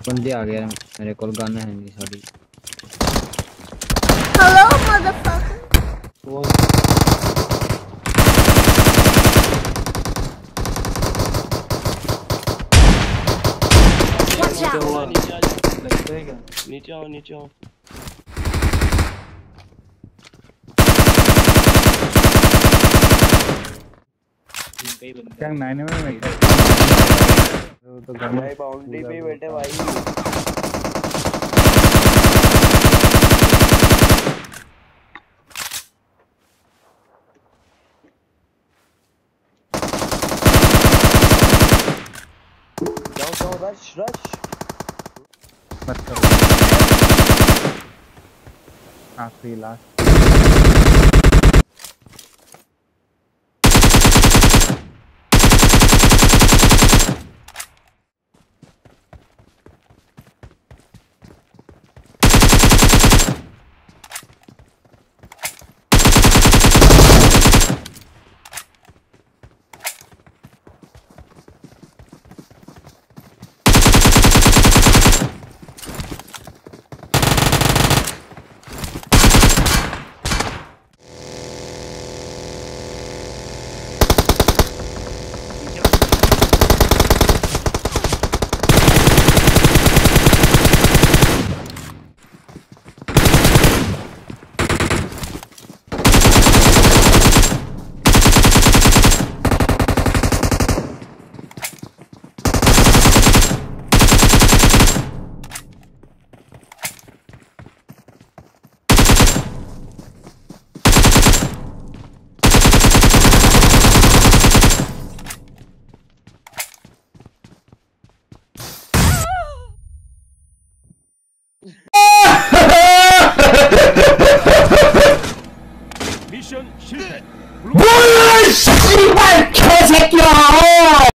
बंदे आ गए मेरे को गन है नहीं सॉरी Motherfucker. Watch out. नीचे आओ नीचे आओ नाइन में तो बाउंड्री पे बैठे भाई जाओ जाओ रश रश मत लास्ट 미션 실패. 뭐야 씨발 개새끼야